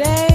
day